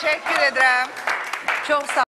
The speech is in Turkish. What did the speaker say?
Teşekkür ederim. Çok sağ